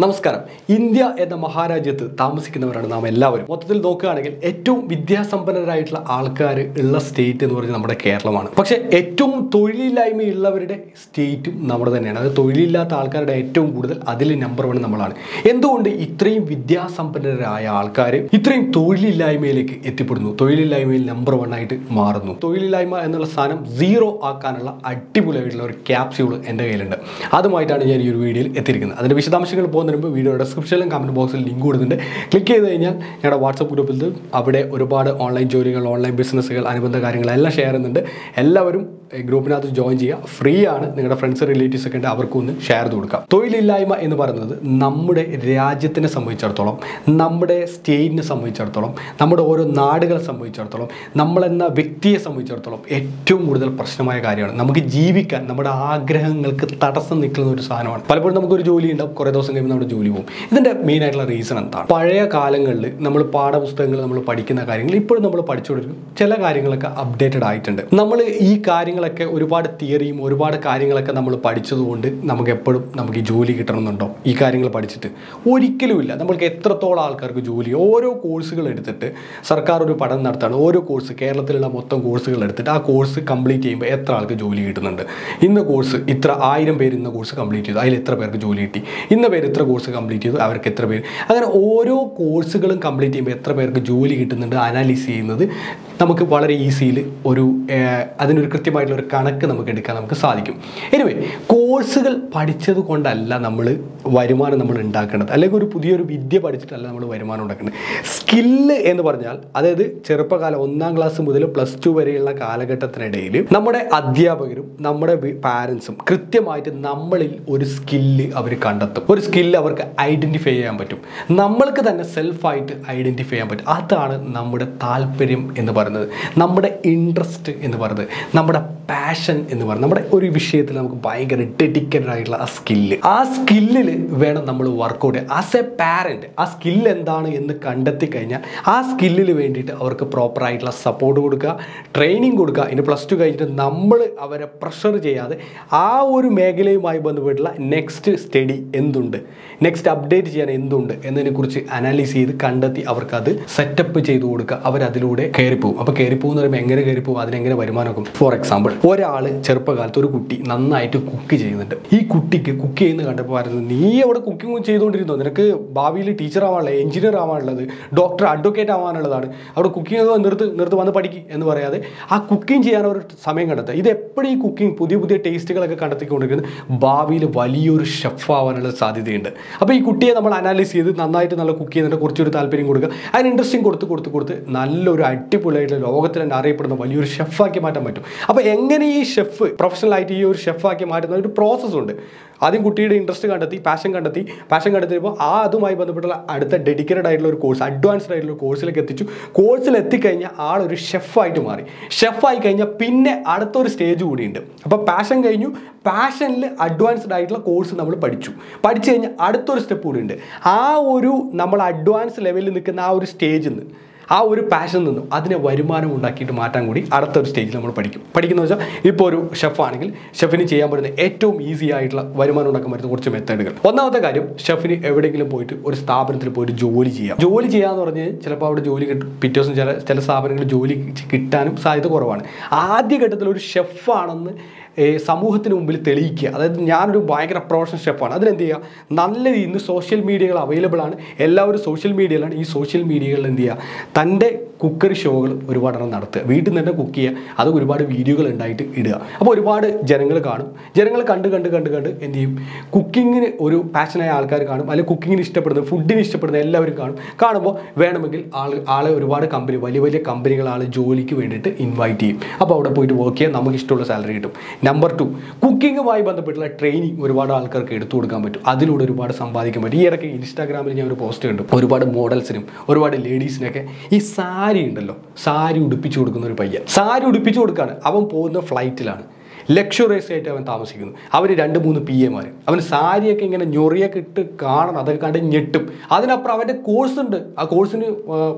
നമസ്കാരം. ഇന്ത്യ എന്ന മഹാരാജ്യത്ത് താമസിക്കുന്നവരാണ് നാം എല്ലാവരും. മൊത്തത്തിൽ നോക്കുകയാണെങ്കിൽ ഏറ്റവും വിദ്യാസമ്പന്നരായിട്ടുള്ള ആൾക്കാർ ഉള്ള സ്റ്റേറ്റ് എന്ന് പറഞ്ഞാൽ നമ്മുടെ കേരളമാണ്. പക്ഷെ ഏറ്റവും തൊഴിലില്ലായ്മയുള്ളവരുടെ സ്റ്റേറ്റും നമ്മുടെ തന്നെയാണ്. അത് തൊഴിലില്ലാത്ത ആൾക്കാരുടെ ഏറ്റവും കൂടുതൽ അതിൽ നമ്പർ വൺ നമ്മളാണ്. എന്തുകൊണ്ട് ഇത്രയും വിദ്യാസമ്പന്നരായ ആൾക്കാർ ഇത്രയും തൊഴിലില്ലായ്മയിലേക്ക് എത്തിപ്പെടുന്നു? തൊഴിലില്ലായ്മയിൽ നമ്പർ വൺ ആയിട്ട് മാറുന്നു. തൊഴിലില്ലായ്മ എന്നുള്ള സ്ഥാനം സീറോ ആക്കാനുള്ള അടിപൊളിയായിട്ടുള്ള ഒരു ക്യാപ്സ്യൂൾ എന്റെ കയ്യിലുണ്ട്. അതുമായിട്ടാണ് ഞാൻ ഈ ഒരു വീഡിയോയിൽ എത്തിയിരിക്കുന്നത്. അതിന്റെ വിശദാംശങ്ങൾ പോകുന്നതിന് മുമ്പ് വീഡിയോ ഡിസ്ക്രിപ്ഷനിലും കമന്റ് ബോക്സിൽ ലിങ്ക് കൊടുത്തിട്ടുണ്ട്. ക്ലിക്ക് ചെയ്ത് കഴിഞ്ഞാൽ ഞങ്ങളുടെ വാട്സപ്പ് ഗ്രൂപ്പിൽ അവിടെ ഒരുപാട് ഓൺലൈൻ ജോലികൾ ഓൺലൈൻ ബിസിനസ്സുകൾ അനുബന്ധ കാര്യങ്ങളെല്ലാം ഷെയർ ചെയ്യുന്നുണ്ട്. എല്ലാവരും ഗ്രൂപ്പിനകത്ത് ജോയിൻ ചെയ്യുക. ഫ്രീ ആണ്. നിങ്ങളുടെ ഫ്രണ്ട്സ് റിലേറ്റീവ്സ് ഒക്കെ ഉണ്ട്. അവർക്കും ഒന്ന് ഷെയർ ചെയ്ത് കൊടുക്കാം. തൊഴിലില്ലായ്മ എന്ന് പറയുന്നത് നമ്മുടെ രാജ്യത്തിനെ സംബന്ധിച്ചിടത്തോളം നമ്മുടെ സ്റ്റേറ്റിനെ സംബന്ധിച്ചിടത്തോളം നമ്മുടെ ഓരോ നാടുകളെ സംബന്ധിച്ചിടത്തോളം നമ്മളെന്ന വ്യക്തിയെ സംബന്ധിച്ചിടത്തോളം ഏറ്റവും കൂടുതൽ പ്രശ്നമായ കാര്യമാണ്. നമുക്ക് ജീവിക്കാൻ നമ്മുടെ ആഗ്രഹങ്ങൾക്ക് തടസ്സം നിൽക്കുന്ന ഒരു സാധനമാണ്. പലപ്പോഴും നമുക്കൊരു ജോലി ഉണ്ടാവും. കുറേ ദിവസം നമ്മുടെ ജോലി പോകും. ഇതിന്റെ മെയിൻ ആയിട്ടുള്ള റീസൺ എന്താണ്? പഴയ കാലങ്ങളിൽ നമ്മൾ പാഠപുസ്തകങ്ങൾ നമ്മൾ പഠിക്കുന്ന കാര്യങ്ങൾ ഇപ്പോഴും നമ്മൾ പഠിച്ചുകൊണ്ടിരിക്കും. ചില കാര്യങ്ങളൊക്കെ അപ്ഡേറ്റഡ് ആയിട്ടുണ്ട്. നമ്മൾ ഈ കാര്യങ്ങളൊക്കെ ഒരുപാട് തിയറിയും ഒരുപാട് കാര്യങ്ങളൊക്കെ നമ്മൾ പഠിച്ചതുകൊണ്ട് നമുക്ക് എപ്പോഴും നമുക്ക് ഈ ജോലി കിട്ടണമെന്നുണ്ടോ? ഈ കാര്യങ്ങൾ പഠിച്ചിട്ട്. ഒരിക്കലുമില്ല. നമ്മൾക്ക് എത്രത്തോളം ആൾക്കാർക്ക് ജോലി ഓരോ കോഴ്സുകൾ എടുത്തിട്ട് സർക്കാർ ഒരു പഠനം നടത്താണ് ഓരോ കോഴ്സ് കേരളത്തിലുള്ള മൊത്തം കോഴ്സുകൾ എടുത്തിട്ട് ആ കോഴ്സ് കംപ്ലീറ്റ് ചെയ്യുമ്പോൾ എത്ര ആൾക്ക് ജോലി കിട്ടുന്നുണ്ട്? ഇന്ന കോഴ്സ് ഇത്ര ആയിരം പേര് ഇന്ന കോഴ്സ് കംപ്ലീറ്റ് ചെയ്തു. അതിൽ എത്ര പേർക്ക് ജോലി കിട്ടി? ഇന്ന പേര് ഇത്ര കോഴ്സ് കംപ്ലീറ്റ് ചെയ്തു അവർക്ക് എത്ര പേര്. അങ്ങനെ ഓരോ കോഴ്സുകളും കംപ്ലീറ്റ് ചെയ്യുമ്പോൾ എത്ര പേർക്ക് ജോലി കിട്ടുന്നുണ്ട് അനാലിസ് ചെയ്യുന്നത് നമുക്ക് വളരെ ഈസിയിൽ ഒരു അതിനൊരു കൃത്യമായിട്ടുള്ള ഒരു കണക്ക് നമുക്ക് എടുക്കാൻ നമുക്ക് സാധിക്കും. എനിവേ കോഴ്സുകൾ പഠിച്ചത് കൊണ്ടല്ല നമ്മൾ വരുമാനം നമ്മൾ ഉണ്ടാക്കേണ്ടത്. അല്ലെങ്കിൽ ഒരു പുതിയൊരു വിദ്യ പഠിച്ചിട്ടല്ല നമ്മൾ വരുമാനം ഉണ്ടാക്കുന്നത് സ്കില്ല് എന്ന് പറഞ്ഞാൽ അതായത് ചെറുപ്പകാലം ഒന്നാം ക്ലാസ് മുതൽ പ്ലസ് ടു വരെയുള്ള കാലഘട്ടത്തിനിടയിൽ നമ്മുടെ അധ്യാപകരും നമ്മുടെ പാരൻസും കൃത്യമായിട്ട് നമ്മളിൽ ഒരു സ്കില്ല് അവർ കണ്ടെത്തും. ഒരു സ്കില്ല് അവർക്ക് ഐഡന്റിഫൈ ചെയ്യാൻ പറ്റും. നമ്മൾക്ക് തന്നെ സെൽഫായിട്ട് ഐഡന്റിഫൈ ചെയ്യാൻ പറ്റും. അതാണ് നമ്മുടെ താല്പര്യം എന്ന് പറയുന്നത്. നമ്മുടെ ഇൻട്രസ്റ്റ് എന്ന് പറയുന്നത് നമ്മുടെ പാഷൻ എന്ന് പറയുന്നത് നമ്മുടെ ഒരു വിഷയത്തിൽ നമുക്ക് ഭയങ്കര ഡെഡിക്കേറ്റഡ് ആയിട്ടുള്ള ആ സ്കില്ല് ആ സ്കില്ലിൽ വേണം നമ്മൾ work out as a parent ആ സ്കില്ല് എന്താണ് എന്ന് കണ്ടെത്തി കഴിഞ്ഞാൽ ആ സ്കില്ലിൽ വേണ്ടിയിട്ട് അവർക്ക് പ്രോപ്പർ ആയിട്ടുള്ള സപ്പോർട്ട് കൊടുക്കുക ട്രെയിനിങ് കൊടുക്കുക. ഇനി പ്ലസ് ടു കഴിഞ്ഞിട്ട് നമ്മൾ അവരെ പ്രഷർ ചെയ്യാതെ ആ ഒരു മേഖലയുമായി ബന്ധപ്പെട്ടുള്ള നെക്സ്റ്റ് സ്റ്റഡി എന്തുണ്ട്? നെക്സ്റ്റ് അപ്ഡേറ്റ് ചെയ്യാൻ എന്തുണ്ട്? എന്നതിനെക്കുറിച്ച് അനാലിസ് ചെയ്ത് കണ്ടെത്തി അവർക്ക് അത് സെറ്റപ്പ് ചെയ്ത് കൊടുക്കുക. അവരതിലൂടെ കയറിപ്പോവും. അപ്പോൾ കയറിപ്പോകുന്ന പറയുമ്പോൾ എങ്ങനെ കയറിപ്പോകും അതിനെങ്ങനെ വരുമാനമാക്കും? ഫോർ എക്സാമ്പിൾ ഒരാൾ ചെറുപ്പകാലത്ത് ഒരു കുട്ടി നന്നായിട്ട് കുക്ക് ചെയ്യുന്നുണ്ട്. ഈ കുട്ടിക്ക് കുക്ക് ചെയ്യുന്ന കണ്ടപ്പോൾ പറയുന്നത് നീ അവിടെ കുക്കിംഗ് ചെയ്തുകൊണ്ടിരുന്നോ? നിനക്ക് ഭാവിയിൽ ടീച്ചർ ആവാനുള്ളത് എഞ്ചിനീയർ ആവാനുള്ളത് ഡോക്ടർ അഡ്വക്കേറ്റ് ആവാനുള്ളതാണ്. അവിടെ കുക്കിംഗ് ഒക്കെ നിർത്ത് നിർത്ത് വന്ന് പഠിക്കും എന്ന് പറയാതെ ആ കുക്കിംഗ് ചെയ്യാൻ ഒരു സമയം കണ്ടെത്തുക. ഇത് എപ്പോഴും ഈ കുക്കിംഗ് പുതിയ പുതിയ ടേസ്റ്റുകളൊക്കെ കണ്ടെത്തിക്കൊണ്ടിരിക്കുന്നത് ഭാവിയിൽ വലിയൊരു ഷെഫ് ആവാനുള്ള സാധ്യതയുണ്ട്. അപ്പോൾ ഈ കുട്ടിയെ നമ്മൾ അനാലിസ് ചെയ്ത് നന്നായിട്ട് നല്ല കുക്ക് ചെയ്യുന്നതിനെ കുറച്ചൊരു താല്പര്യം കൊടുക്കുക. അതിന് ഇൻട്രസ്റ്റിംഗ് കൊടുത്ത് കൊടുത്ത് കൊടുത്ത് നല്ലൊരു അടിപൊളിയായിട്ടുള്ള ലോകത്തിൽ തന്നെ അറിയപ്പെടുന്ന വലിയൊരു ഷെഫാക്കി മാറ്റാൻ പറ്റും. അപ്പോൾ എങ്ങനെ ഈ ഷെഫ് പ്രൊഫഷണൽ ആയിട്ട് ഈ ഒരു ഷെഫാക്കി മാറ്റുന്ന ഒരു പ്രോസസ്സ് ഉണ്ട്? ആദ്യം കുട്ടിയുടെ ഇൻട്രസ്റ്റ് കണ്ടെത്തി പാഷൻ കണ്ടെത്തി. പാഷൻ കണ്ടെത്തിയപ്പോൾ ആ അതുമായി ബന്ധപ്പെട്ടുള്ള അടുത്ത ഡെഡിക്കേറ്റഡ് ആയിട്ടുള്ള ഒരു കോഴ്സ് അഡ്വാൻസ്ഡ് ആയിട്ടുള്ള കോഴ്സിലേക്ക് എത്തിച്ചു. കോഴ്സിൽ എത്തിക്കഴിഞ്ഞാൽ ആളൊരു ഷെഫായിട്ട് മാറി. ഷെഫായി കഴിഞ്ഞാൽ പിന്നെ അടുത്തൊരു സ്റ്റേജ് കൂടിയുണ്ട്. അപ്പോൾ പാഷൻ കഴിഞ്ഞു. പാഷനിൽ അഡ്വാൻസ്ഡ് ആയിട്ടുള്ള കോഴ്സ് നമ്മൾ പഠിച്ചു. പഠിച്ചു കഴിഞ്ഞാൽ അടുത്തൊരു സ്റ്റെപ്പ് കൂടി ഉണ്ട് ആ ഒരു നമ്മൾ അഡ്വാൻസ് ലെവലിൽ നിൽക്കുന്ന ആ ഒരു സ്റ്റേജിൽ നിന്ന് ആ ഒരു പാഷൻ നിന്നും അതിനെ വരുമാനം ഉണ്ടാക്കിയിട്ട് മാറ്റാൻ കൂടി അടുത്തൊരു സ്റ്റേജിൽ നമ്മൾ പഠിക്കും. പഠിക്കുന്ന വെച്ചാൽ ഇപ്പോൾ ഒരു ഷെഫാണെങ്കിൽ ഷെഫിന് ചെയ്യാൻ പറ്റുന്ന ഏറ്റവും ഈസി ആയിട്ടുള്ള വരുമാനം ഉണ്ടാക്കാൻ പറ്റുന്ന കുറച്ച് മെത്തേഡുകൾ ഒന്നാമത്തെ കാര്യം ഷെഫിന് എവിടെയെങ്കിലും പോയിട്ട് ഒരു സ്ഥാപനത്തിൽ പോയിട്ട് ജോലി ചെയ്യാം. ജോലി ചെയ്യാന്ന് പറഞ്ഞാൽ ചിലപ്പോൾ അവിടെ ജോലി കിട്ടും. പിറ്റേ ദിവസം ചില ചില സ്ഥാപനങ്ങളിൽ ജോലി കിട്ടാനും സാധ്യത കുറവാണ്. ആദ്യഘട്ടത്തിൽ ഒരു ഷെഫാണെന്ന് സമൂഹത്തിന് മുമ്പിൽ തെളിയിക്കുക. അതായത് ഞാനൊരു ഭയങ്കര പ്രൊഫഷണൽ സ്റ്റെപ്പാണ് അതിനെന്ത് ചെയ്യുക നല്ല രീതിയിൽ സോഷ്യൽ മീഡിയകൾ അവൈലബിൾ ആണ്. എല്ലാവരും സോഷ്യൽ മീഡിയയിലാണ് ഈ സോഷ്യൽ മീഡിയകളിൽ എന്ത് ചെയ്യുക തന്റെ കുക്കറി ഷോകൾ ഒരുപാടെണ്ണം നടത്തുക. വീട്ടിൽ നിന്ന് തന്നെ കുക്ക് ചെയ്യുക. അത് ഒരുപാട് വീഡിയോകൾ ഉണ്ടായിട്ട് ഇടുക. അപ്പോൾ ഒരുപാട് ജനങ്ങൾ കാണും. ജനങ്ങൾ കണ്ട് കണ്ട് കണ്ട് കണ്ട് എന്ത് ചെയ്യും? കുക്കിങ്ങിന് ഒരു പാഷനായ ആൾക്കാർ കാണും. അല്ലെങ്കിൽ കുക്കിങ്ങിന് ഇഷ്ടപ്പെടുന്ന ഫുഡിന് ഇഷ്ടപ്പെടുന്ന എല്ലാവരും കാണും. കാണുമ്പോൾ വേണമെങ്കിൽ ആൾ ആളെ ഒരുപാട് കമ്പനി വലിയ വലിയ കമ്പനികൾ ആളെ ജോലിക്ക് വേണ്ടിയിട്ട് ഇൻവൈറ്റ് ചെയ്യും. അപ്പോൾ അവിടെ പോയിട്ട് വർക്ക് ചെയ്യാൻ നമുക്ക് ഇഷ്ടമുള്ള സാലറി കിട്ടും. നമ്പർ ടു കുക്കിങ്ങുമായി ബന്ധപ്പെട്ടുള്ള ട്രെയിനിങ് ഒരുപാട് ആൾക്കാർക്ക് എടുത്തു കൊടുക്കാൻ പറ്റും. അതിലൂടെ ഒരുപാട് സമ്പാദിക്കാൻ പറ്റും. ഈ ഇടയ്ക്ക് ഇൻസ്റ്റാഗ്രാമിൽ ഞാൻ ഒരു പോസ്റ്റ് കണ്ടു. ഒരുപാട് മോഡൽസിനും ഒരുപാട് ലേഡീസിനൊക്കെ ഈ സാരി ഉണ്ടല്ലോ സാരി ഉടുപ്പിച്ചു കൊടുക്കുന്ന ഒരു പയ്യൻ. സാരി ഉടുപ്പിച്ചു കൊടുക്കുകയാണ് അവൻ പോകുന്ന ഫ്ലൈറ്റിലാണ്. ലക്ഷറിയസ് ആയിട്ട് അവൻ താമസിക്കുന്നു. അവർ രണ്ട് മൂന്ന് പി എമാർ അവൻ സാരിയൊക്കെ ഇങ്ങനെ ഞൊറിയൊക്കെ ഇട്ട് കാണണം. അതൊക്കെ കണ്ട് ഞെട്ടും. അതിനപ്പുറം അവന്റെ കോഴ്സ് ഉണ്ട്. ആ കോഴ്സിന്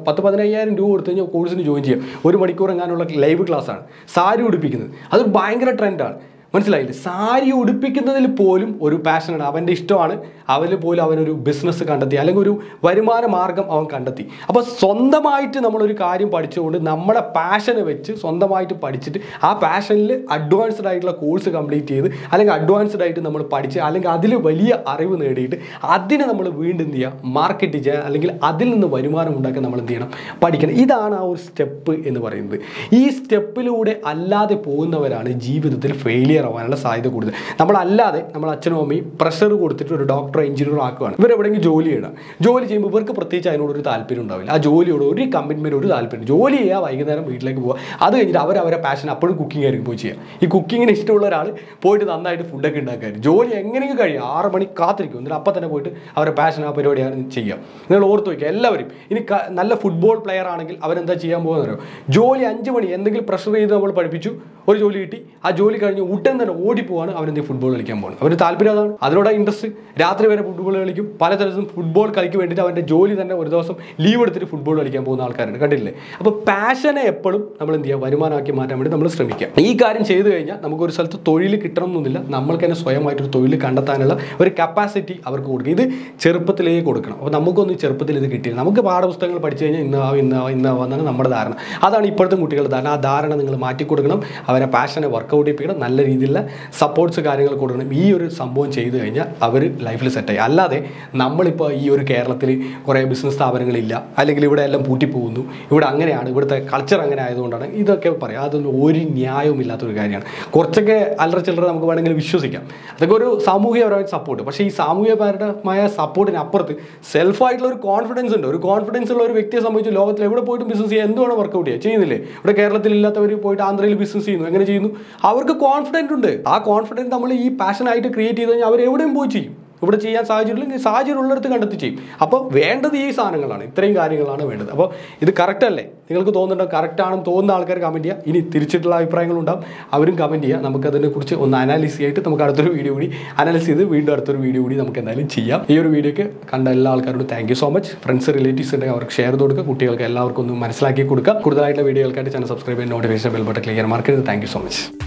പത്ത് പതിനയ്യായിരം രൂപ കൊടുത്തു കഴിഞ്ഞാൽ കോഴ്സിന് ജോയിൻ ചെയ്യാം. ഒരു മണിക്കൂർ എങ്ങാനുള്ള ലൈവ് ക്ലാസ്സാണ് സാരി ഉടുപ്പിക്കുന്നത്. അത് ഭയങ്കര ട്രെൻഡാണ് മനസ്സിലായില്ലേ? സാരി ഉടുപ്പിക്കുന്നതിൽ പോലും ഒരു പാഷനാണ് അവന്റെ ഇഷ്ടമാണ്. അവന് പോലും അവനൊരു ബിസിനസ് കണ്ടെത്തി അല്ലെങ്കിൽ ഒരു വരുമാന മാർഗം അവൻ കണ്ടെത്തി. അപ്പോൾ സ്വന്തമായിട്ട് നമ്മളൊരു കാര്യം പഠിച്ചുകൊണ്ട് നമ്മുടെ പാഷനെ വെച്ച് സ്വന്തമായിട്ട് പഠിച്ചിട്ട് ആ പാഷനിൽ അഡ്വാൻസ്ഡ് ആയിട്ടുള്ള കോഴ്സ് കംപ്ലീറ്റ് ചെയ്ത് അല്ലെങ്കിൽ അഡ്വാൻസ്ഡ് ആയിട്ട് നമ്മൾ പഠിച്ച് അല്ലെങ്കിൽ അതിൽ വലിയ അറിവ് നേടിയിട്ട് അതിനെ നമ്മൾ വീണ്ടും എന്ത് ചെയ്യുക? മാർക്കറ്റ് ചെയ്യുക. അല്ലെങ്കിൽ അതിൽ നിന്ന് വരുമാനം ഉണ്ടാക്കാൻ നമ്മൾ എന്ത് ചെയ്യണം? പഠിക്കണം. ഇതാണ് ആ ഒരു സ്റ്റെപ്പ് എന്ന് പറയുന്നത്. ഈ സ്റ്റെപ്പിലൂടെ അല്ലാതെ പോകുന്നവരാണ് ജീവിതത്തിൽ ഫെയിലിയർ ആവാനുള്ള സാധ്യത കൂടുതൽ. നമ്മളല്ലാതെ നമ്മൾ അച്ഛനും അമ്മയും പ്രഷർ കൊടുത്തിട്ട് ഒരു ഡോക്ടറോ എഞ്ചിനീയർ ആക്കുകയാണ് ഇവരെവിടെയെങ്കിലും ജോലി ചെയ്യണം. ജോലി ചെയ്യുമ്പോൾ ഇവർക്ക് പ്രത്യേകിച്ച് അതിനോടൊരു താല്പര്യം ഉണ്ടാവില്ല. ആ ജോലിയോട് ഒരു കമ്മിറ്റ്മെന്റ് ഒരു താല്പര്യം. ജോലി ചെയ്യുക വൈകുന്നേരം വീട്ടിലേക്ക് പോവുക അത് കഴിഞ്ഞിട്ട് അവർ അവരെ പാഷൻ അപ്പോഴും കുക്കിംഗ് ആയിരിക്കും പോയി ചെയ്യുക ഈ കുക്കിങ്ങിന് ഇഷ്ടമുള്ള ഒരാൾ പോയിട്ട് നന്നായിട്ട് ഫുഡൊക്കെ ഉണ്ടാക്കാറ് ജോലി എങ്ങനെയെങ്കിലും കഴിയും. ആറ് മണി കാത്തിരിക്കും. എന്നിട്ട് അപ്പം തന്നെ പോയിട്ട് അവരുടെ പാഷൻ ആ പരിപാടിയാണ് ചെയ്യുക നിങ്ങൾ ഓർത്ത് വയ്ക്കുക എല്ലാവരും. ഇനി നല്ല ഫുട്ബോൾ പ്ലെയർ ആണെങ്കിൽ അവരെന്താ ചെയ്യാൻ പോകുന്നറിയോ? ജോലി അഞ്ച് മണി എന്തെങ്കിലും പ്രഷർ ചെയ്ത് നമ്മൾ പഠിപ്പിച്ചു. ഒരു ജോലി കിട്ടി. ആ ജോലി കഴിഞ്ഞ് ഉടൻ തന്നെ ഓടിപ്പോവാണ് അവനെന്തെങ്കിലും ഫുട്ബോൾ കളിക്കാൻ പോകുന്നത് അവന് താല്പര്യം അതാണ്. അതിനോട് ഇൻട്രസ്റ്റ് രാത്രി വരെ ഫുട്ബോൾ കളിക്കും. പലതരത്തിലും ഫുട്ബോൾ കളിക്ക് വേണ്ടിയിട്ട് അവന്റെ ജോലി തന്നെ ഒരു ദിവസം ലീവ് എടുത്തിട്ട് ഫുട്ബോൾ കളിക്കാൻ പോകുന്ന ആൾക്കാരുണ്ട് കണ്ടില്ലേ അപ്പോൾ പാഷനെ എപ്പോഴും നമ്മൾ എന്ത് ചെയ്യുക വരുമാനമാക്കി മാറ്റാൻ വേണ്ടി നമ്മൾ ശ്രമിക്കുക. ഈ കാര്യം ചെയ്തു കഴിഞ്ഞാൽ നമുക്കൊരു സ്ഥലത്ത് തൊഴിൽ കിട്ടണമെന്നൊന്നുമില്ല. നമ്മൾക്ക് തന്നെ സ്വയമായിട്ടൊരു തൊഴിൽ കണ്ടെത്താനുള്ള ഒരു കപ്പാസിറ്റി അവർക്ക് കൊടുക്കുക. ഇത് ചെറുപ്പത്തിലേ കൊടുക്കണം. അപ്പോൾ നമുക്കൊന്ന് ചെറുപ്പത്തിൽ ഇത് കിട്ടിയില്ല. നമുക്ക് പാഠപുസ്തകങ്ങൾ പഠിച്ചു കഴിഞ്ഞാൽ ഇന്നാവും ഇന്നാവും ഇന്നാവും എന്നാണ് നമ്മുടെ ധാരണ. അതാണ് ഇപ്പോഴത്തെ കുട്ടികളുടെ ധാരണ. ആ ധാരണ നിങ്ങൾ മാറ്റി കൊടുക്കണം അവരെ പാഷനെ വർക്കൗട്ട് ചെയ്യിപ്പിക്കണം. നല്ല രീതിയിലുള്ള സപ്പോർട്ട്സ് കാര്യങ്ങൾ കൊടുക്കണം. ഈ ഒരു സംഭവം ചെയ്തു കഴിഞ്ഞാൽ അവർ ലൈഫിൽ സെറ്റായി അല്ലാതെ നമ്മളിപ്പോൾ ഈ ഒരു കേരളത്തിൽ കുറേ ബിസിനസ് സ്ഥാപനങ്ങളില്ല. അല്ലെങ്കിൽ ഇവിടെ എല്ലാം പൂട്ടിപ്പോകുന്നു. ഇവിടെ അങ്ങനെയാണ്. ഇവിടുത്തെ കൾച്ചർ അങ്ങനെ ആയതുകൊണ്ടാണ് ഇതൊക്കെ പറയാം. അതൊന്നും ഒരു ന്യായവും ഇല്ലാത്തൊരു കാര്യമാണ്. കുറച്ചൊക്കെ അല്ലറ ചില്ലറ നമുക്ക് വേണമെങ്കിൽ വിശ്വസിക്കാം. അതൊക്കെ ഒരു സാമൂഹികപരമായ സപ്പോർട്ട് പക്ഷേ ഈ സാമൂഹികപരമായ സപ്പോർട്ടിന് അപ്പുറത്ത് സെൽഫായിട്ടുള്ള ഒരു കോൺഫിഡൻസ് ഉണ്ട്. ഒരു കോൺഫിഡൻസ് ഉള്ള ഒരു വ്യക്തിയെ സംബന്ധിച്ച് ലോകത്തിൽ എവിടെ പോയിട്ടും ബിസിനസ് ചെയ്യാൻ എന്തുവേണം വർക്കൗട്ട് ചെയ്യുക ചെയ്യുന്നില്ലേ? ഇവിടെ കേരളത്തിൽ ഇല്ലാത്തവർ പോയിട്ട് ആന്ധ്രയിൽ ബിസിനസ് ചെയ്യുന്നു. എങ്ങനെ ചെയ്യുന്നു? അവർക്ക് കോൺഫിഡന്റ് ഉണ്ട്. ആ കോൺഫിഡന്റ് നമ്മൾ ഈ പാഷനായിട്ട് ക്രിയേറ്റ് ചെയ്ത് കഴിഞ്ഞാൽ അവർ എവിടെയും പോയി ചെയ്യും. ഇവിടെ ചെയ്യാൻ സാഹചര്യമില്ലെങ്കിൽ സാഹചര്യം ഉള്ളിടത്ത് കണ്ടെത്തി ചെയ്യും. അപ്പോൾ വേണ്ടത് ഈ സാധനങ്ങളാണ്. ഇത്രയും കാര്യങ്ങളാണ് വേണ്ടത്. അപ്പോൾ ഇത് കറക്റ്റ് അല്ലേ? നിങ്ങൾക്ക് തോന്നുന്നുണ്ടോ? കറക്റ്റാണെന്ന് തോന്നുന്ന ആൾക്കാർ കമന്റ് ചെയ്യുക. ഇനി തിരിച്ചിട്ടുള്ള അഭിപ്രായങ്ങളുണ്ടാവും അവരും കമന്റ് ചെയ്യുക. നമുക്ക് അതിനെക്കുറിച്ച് ഒന്ന് അനാലിസ് ചെയ്തിട്ട് നമുക്ക് അടുത്തൊരു വീഡിയോ കൂടി അനാലിസ് ചെയ്ത് വീണ്ടും അടുത്തൊരു വീഡിയോ കൂടി നമുക്ക് എന്തായാലും ചെയ്യാം. ഈ ഒരു വീഡിയോക്ക് കണ്ട എല്ലാ ആൾക്കാരോടും thank so much friends relatives ഉണ്ടെങ്കിൽ അവർക്ക് ഷെയർ കൊടുക്കുക. കുട്ടികൾക്ക് എല്ലാവർക്കും ഒന്ന് മനസ്സിലാക്കി കൊടുക്കുക. കൂടുതലായിട്ടുള്ള വീഡിയോകൾക്കായിട്ട് ചാനൽ സബ്സ്ക്രൈബ് ചെയ്യാൻ notification bell button clear mark ചെയ്ത് താങ്ക് സോ മച്ച്